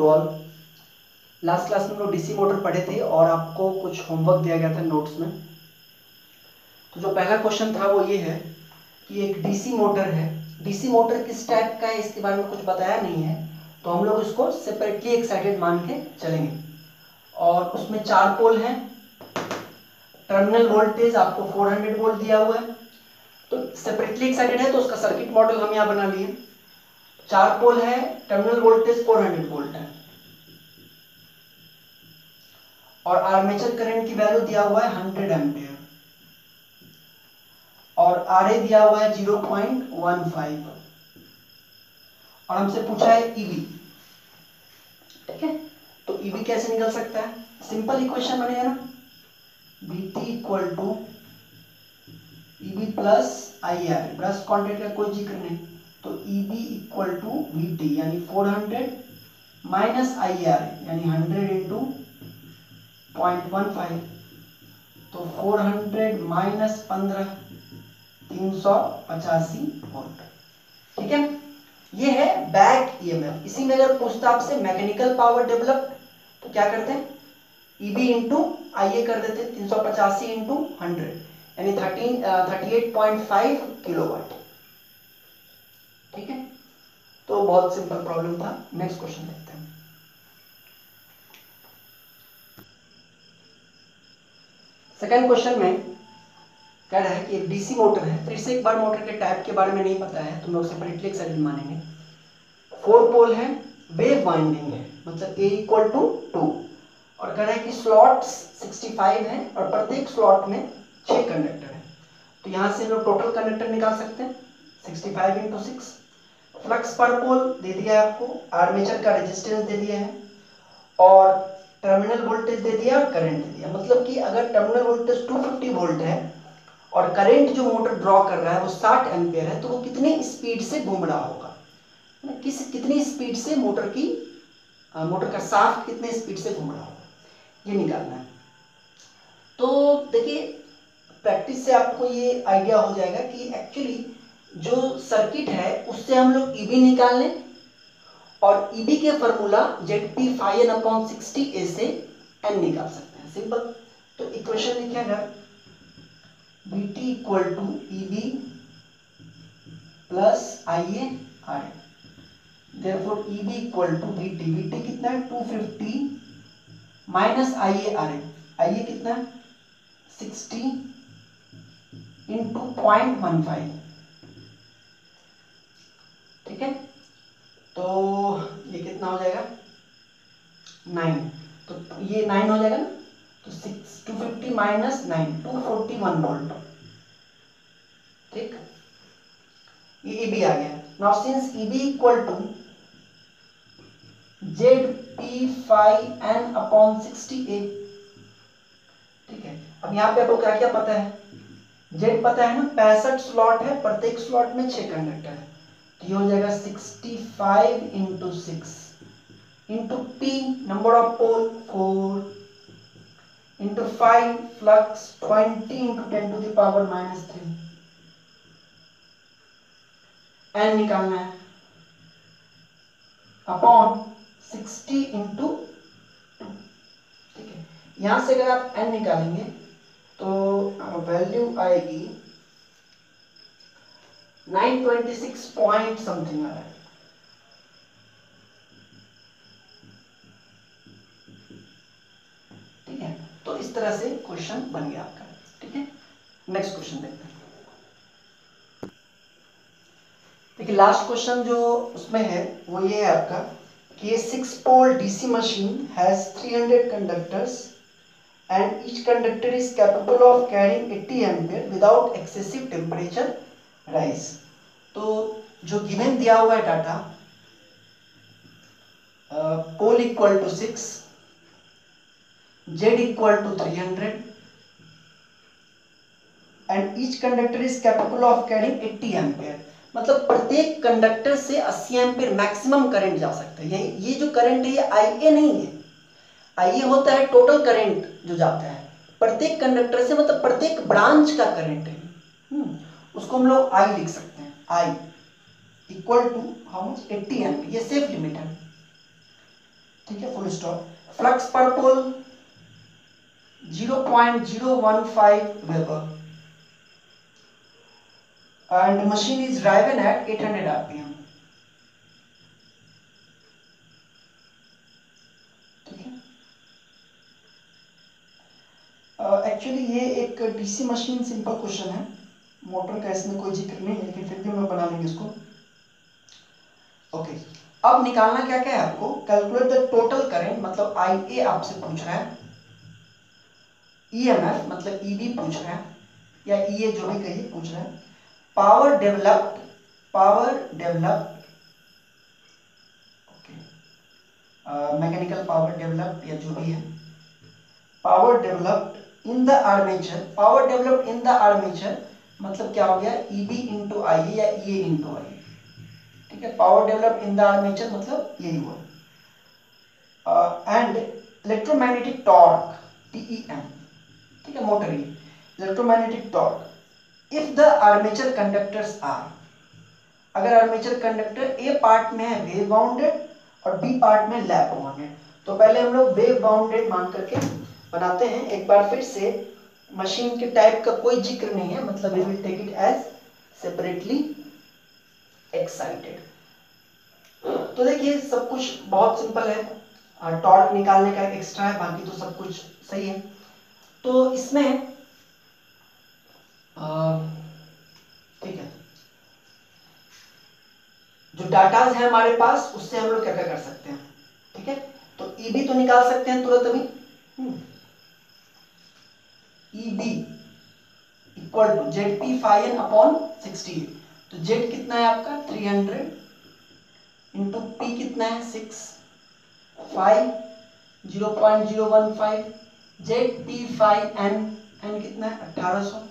All last class में हम लोग डीसी मोटर पढ़े थे और आपको कुछ होमवर्क दिया गया था नोट्स में। तो जो पहला क्वेश्चन था वो ये है कि एक डीसी मोटर है। डीसी मोटर किस टाइप का है, इसके बारे में कुछ बताया नहीं है। तो हम लोग इसको सेपरेटली एक्साइटेड मान के चलेंगे। और उसमें चार पोल हैं। टर्मिनल वोल्टेज आपको 400 वोल्ट दिया हुआ है। तो सेपरेटली एक्साइटेड है तो उसका सर्किट मॉडल हम यहाँ बना लिए। चार पोल है टर्मिनल वोल्टेज 400 वोल्ट है। और आर्मेचर करंट की वैल्यू दिया हुआ है 100 एम्पियर और आर दिया हुआ है 0.15 और हमसे पूछा है ईवी ठीक है? तो ईवी कैसे निकल सकता है? सिंपल इक्वेशन बनेगा ना? B T equal to EB plus I R brush contact का कोई ज़िक्र नहीं। तो E B equal to V T यानी 400 माइनस आई आर यानी 100 इंटू पॉइंट वन फाइव तो 400 माइनस पंद्रह तीन सौ पचासी वोल्ट ठीक है? ये है बैक ईएमएफ इसी में अगर पूछता आपसे मैकेनिकल पावर डेवलप तो क्या करते हैं? ईबी इंटू आई ए कर देते तीन सौ पचासी इंटू हंड्रेड यानी thirteen thirty eight point five kilowatt ठीक है? तो बहुत सिंपल प्रॉब्लम था। नेक्स्ट क्वेश्चन देखते हैं। सेकेंड क्वेश्चन में कह रहा है कि एक डीसी मोटर है। फिर से एक बार मोटर के टाइप के बारे में नहीं पता है तुम लोग सेपरेटली एक्साइटेड मानेंगे। फोर पोल है वेव वाइंडिंग है मतलब ए इक्वल टू टू और कह रहा है कि स्लॉट 65 है और प्रत्येक स्लॉट में छह कंडक्टर है। तो यहाँ से हम लोग टोटल कंडक्टर निकाल सकते हैं। 65 five into six flux per पोल दे दिया है आपको आर्मेचर का रेजिस्टेंस दे दिया है और टर्मिनल वोल्टेज दे दिया और करंट दे दिया। मतलब कि अगर टर्मिनल वोल्टेज 250 वोल्ट है और करंट जो मोटर ड्रॉ कर रहा है वो 60 एम्पियर है तो वो कितने स्पीड से घूम रहा होगा किस कितनी स्पीड से मोटर की आ, मोटर का साफ़ कितने स्पीड से घूम रहा होगा? ये निकालना है। तो देखिए प्रैक्टिस से आपको ये आइडिया हो जाएगा कि एक्चुअली जो सर्किट है, उससे हम लोग ईबी e निकाल लें। और ईबी e के formula Z P five N upon sixty A से एन निकाल सकते हैं। सिंपल तो इक्वेशन लिखे अगर B T equal to E B plus I A R therefore E B equal to B T B T कितना है? Two fifty minus I A R A I A कितना है? Sixty into point one five ठीक है? तो ये कितना हो जाएगा? नाइन। तो ये नाइन हो जाएगा ना? तो six, two fifty minus nine, two forty one volt. ठीक? ये ई बी आ गया। Now since E B equal to Z P five N upon sixty A ठीक है? अब यहाँ पे आपको क्या क्या पता है? जेड पता है ना? पैंसठ स्लॉट है, प्रत्येक स्लॉट में छह कंडक्टर है। ये हो जाएगा sixty five into six into P number of pole four into five flux twenty into ten to the power minus three N निकालना है. अपॉन सिक्सटी इंटू ठीक है. यहाँ से अगर आप एन निकालेंगे तो वैल्यू आएगी 926 पॉइंट समथिंग आ रहा है ठीक है? तो इस तरह से क्वेश्चन बन गया आपका। ठीक है? नेक्स्ट क्वेश्चन देखते हैं। देखिए लास्ट क्वेश्चन जो उसमें है, वो ये है आपका कि six pole DC machine has 300 conductors and each conductor is capable of carrying 80 ampere without excessive temperature rise. तो जो गिवन दिया हुआ है data pole equal to six Z equal to three hundred and each conductor is capable of carrying 80 ampere मतलब प्रत्येक conductor से 80 ampere maximum current जा सकता है। ये जो करंट है ये आई ए नहीं है। आई ए होता है टोटल करंट जो जाता है। प्रत्येक कंडक्टर से मतलब प्रत्येक ब्रांच का करंट है। हम्म, उसको हम लोग आई लिख सकते हैं। I equal to how much eighty M ये सेफ़ लिमिट है। stop. Flux per pole 0.015 weber and machine is driven at 800 rpm actually uh, ये एक डीसी मशीन सिंपल क्वेश्चन है। मोटर का इसमें कोई ज़िक्र नहीं है, लेकिन फिर भी मैं बना लेंगे इसको। ओके अब निकालना क्या क्या है आपको? कैलकुलेट द टोटल करेंट मतलब आई ए आपसे पूछ रहा है। ईएमएफ e मतलब ईबी e पूछ रहा है, या ई e जो भी कहिए पूछ रहा है। Power developed power developed okay mechanical power developed या जो भी है। Power developed in the armature power developed in the armature मतलब क्या हो गया? ई बी इंटू आई या ई ए इंटू आई ठीक है? Power develop in the armature मतलब यही हुआ। एंड इलेक्ट्रोमैग्नेटिक टॉर्क टीईएम ठीक है? Motor electromagnetic torque if the armature conductors are अगर आर्मेचर कंडक्टर ए पार्ट में है वेव बाउंडेड और बी पार्ट में लैप बाउंडेड तो पहले हम लोग वेव बाउंडेड मान करके बनाते हैं। एक बार फिर से मशीन के टाइप का कोई ज़िक्र नहीं है मतलब we will take it as separately excited तो देखिए सब कुछ बहुत सिंपल है। टॉर्क निकालने का एक एक्स्ट्रा है, बाकी तो सब कुछ सही है। तो इसमें ठीक है। जो डाटाज है हमारे पास, उससे हम लोग क्या क्या कर सकते हैं? ठीक है? तो ईबी तो निकाल सकते हैं तुरंत अभी। EB equal to P five N upon sixty तो जेड कितना है आपका? थ्री हंड्रेड इंटू पी कितना है? Six five zero point zero one five Z P five N N कितना है? अठारह सौ.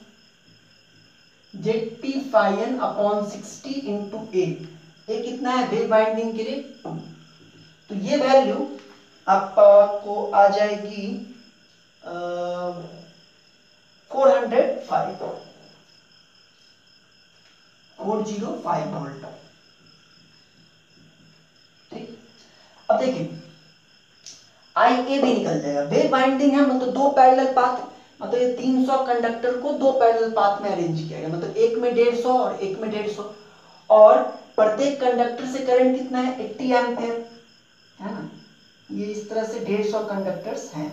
Z P five N upon sixty into eight A कितना है? वेव बाइंडिंग के लिए तो ये वैल्यू आपको आ जाएगी four hundred five four zero five volt. ठीक? अब देखिए आई ए भी निकल जाएगा। वे बाइंडिंग है मतलब दो पैरेलल पाथ मतलब ये 300 कंडक्टर को दो पैरेलल पाथ में अरेंज किया गया। मतलब एक में 150 और एक में 150 और प्रत्येक कंडक्टर से करंट कितना है? 80 एम्पियर। है ना? ये इस तरह से 150 कंडक्टर्स हैं।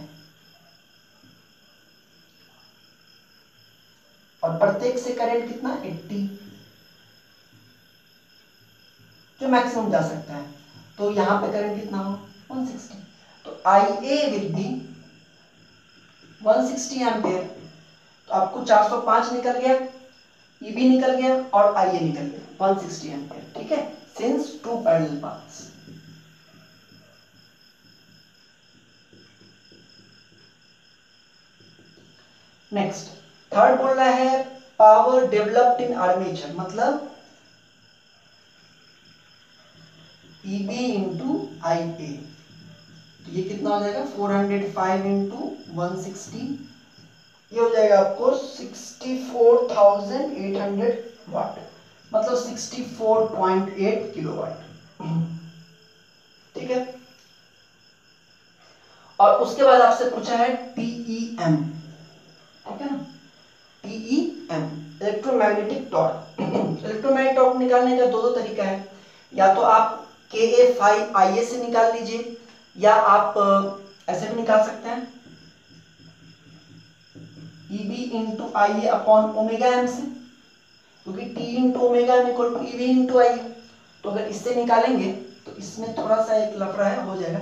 और प्रत्येक से करंट कितना? 80 जो मैक्सिमम जा सकता है। तो यहाँ पे करंट कितना हो 160 तो I A will be 160 sixty ampere. तो आपको 405 निकल गया ई e बी निकल गया और आई ए निकल गया 160 सिक्सटी एम्पियर। ठीक है? Since two parallel paths next third बोल रहा है पावर डेवलप्ड इन आर्मेचर मतलब ई बी इंटू आई ए ये कितना हो जाएगा? 405 हंड्रेड फाइव इंटू वन ये हो जाएगा आपको 64,800 वाट मतलब 64.8 किलोवाट ठीक है? और उसके बाद आपसे पूछा है टीईएम ठीक है ना? TEM electromagnetic torque electromagnetic torque निकालने का दो दो तरीका है। या तो आप के ए फाइव आई ए से निकाल लीजिए, या आप ऐसे भी निकाल सकते हैं। E B into I A upon omega M से, क्योंकि T into omega M equal to E B into I A तो अगर इससे निकालेंगे तो इसमें थोड़ा सा एक लफड़ा है, हो जाएगा।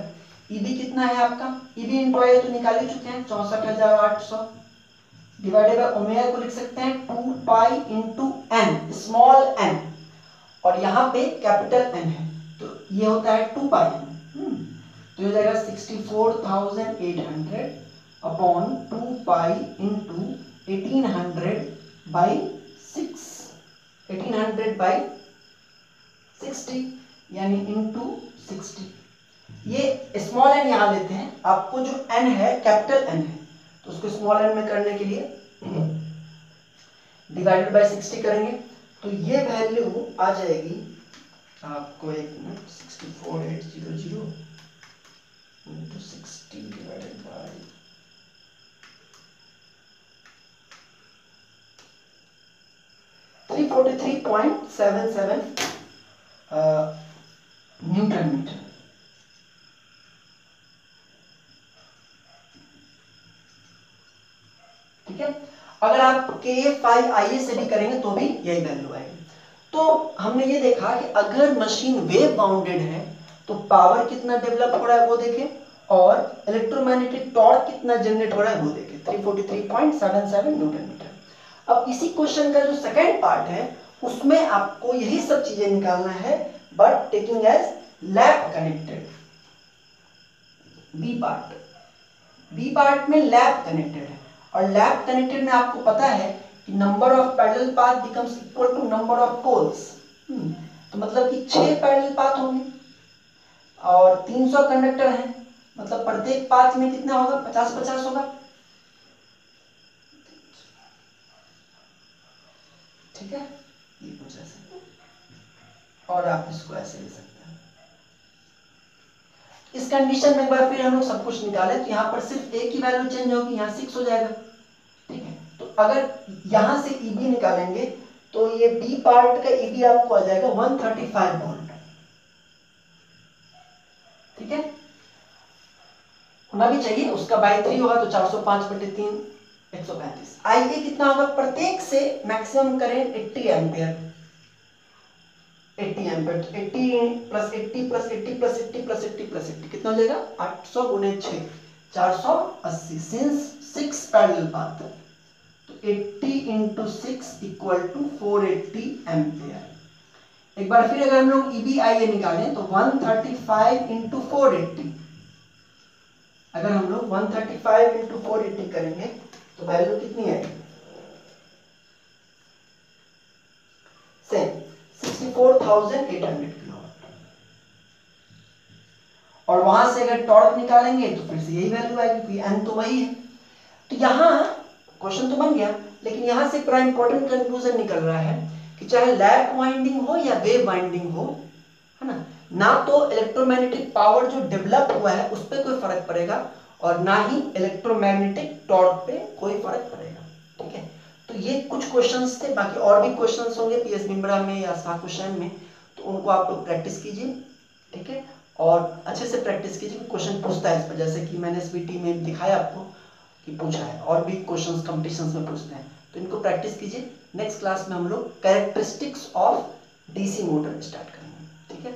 ई बी कितना है आपका? ई बी इंटू आई ए तो निकाल ही चुके हैं, चौसठ हज़ार आठ सौ। डिवाइडेड बाय ओमेगा को लिख सकते हैं two pi into N small N और यहाँ पे कैपिटल एन है। तो ये होता है टू पाई एन तो ये जाएगा sixty four thousand eight hundred upon two pi into eighteen hundred by six eighteen hundred by sixty यानी इंटू सिक्सटी ये स्मॉल एन यहाँ लेते हैं। आपको जो एन है कैपिटल एन है। तो उसको स्मॉल एन में करने के लिए डिवाइडेड बाय सिक्सटी करेंगे। तो ये वैल्यू आ जाएगी आपको एक minute sixty four eight zero zero divided three forty three point seven seven newton metre आप के फाइव आई से भी करेंगे तो भी यही वैल्यू आएगी। तो हमने ये देखा कि अगर मशीन वेव बाउंडेड है तो पावर कितना डेवलप हो रहा है वो देखें, और इलेक्ट्रोमैग्नेटिक टॉर्क कितना जनरेट हो रहा है वो देखें। 343.77 न्यूटन मीटर अब इसी क्वेश्चन का जो सेकंड पार्ट है, उसमें आपको यही सब चीज़ें निकालना है but taking as lap connected B part B part में लैब कनेक्टेड है। और लैप कनेक्टेड में आपको पता है कि number of parallel path becomes equal to number of poles तो मतलब कि छह पैरेलल पाथ होंगे। और 300 कंडक्टर हैं। मतलब प्रत्येक पाथ में कितना होगा? 50 50 होगा। ठीक है? ये कुछ ऐसे। और आप इसको ऐसे ले सकते हैं। इस कंडीशन में एक बार फिर हम लोग सब कुछ निकाले। तो यहाँ पर सिर्फ़ एक ही वैल्यू चेंज होगी। यहाँ सिक्स हो जाएगा। अगर यहाँ से ईबी e निकालेंगे तो ये बी पार्ट का ईबी e आपको आ जाएगा 135 थर्टी फाइव वोल्ट ठीक है? होना भी चाहिए, उसका बाई थ्री होगा तो 405 बटे तीन, एक सौ पैंतीस. आई ए कितना होगा? प्रत्येक से maximum current 80 ampere 80 ampere 80 plus 80 plus 80 plus 80 plus 80 plus 80 कितना हो जाएगा? 800 सौ गुने छह 480 since six parallel path 80 into six equal to four eighty ampere एक बार फिर अगर हम लोग ईबीआईए निकालें तो 135 thirty five into four eighty अगर हम लोग 135 thirty five into four eighty करेंगे तो वैल्यू कितनी आएगी same sixty four thousand eight hundred और वहाँ से अगर टॉर्क निकालेंगे तो फिर से यही वैल्यू आएगी एन तो वही है। तो यहाँ क्वेश्चन तो बन गया, लेकिन यहाँ से बड़ा इंपॉर्टेंट कंक्लूजन निकल रहा है कि चाहे लैप वाइंडिंग हो या वेव वाइंडिंग हो, है ना ना तो इलेक्ट्रोमैग्नेटिक पावर जो डेवलप हुआ है, उस पर कोई फ़र्क पड़ेगा और ना ही इलेक्ट्रोमैग्नेटिक टॉर्क पे कोई फ़र्क पड़ेगा, ठीक है? तो ये कुछ क्वेश्चंस थे, बाकी और भी क्वेश्चंस होंगे पीएस बिम्बरा में या साकुशन में तो उनको आप लोग प्रैक्टिस कीजिए, ठीक है? और अच्छे से प्रैक्टिस कीजिए, क्वेश्चन पूछता है इस पर, जैसे कि मैंने एस में दिखाया आपको कि पूछा है। और भी क्वेश्चंस कंपटीशंस में पूछते हैं। तो इनको प्रैक्टिस कीजिए। नेक्स्ट क्लास में हम लोग characteristics of DC motor start करेंगे। ठीक है?